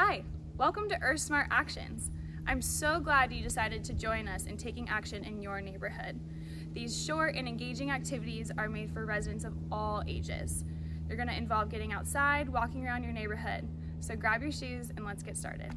Hi, welcome to Earth Smart Actions. I'm so glad you decided to join us in taking action in your neighborhood. These short and engaging activities are made for residents of all ages. They're going to involve getting outside, walking around your neighborhood. So grab your shoes and let's get started.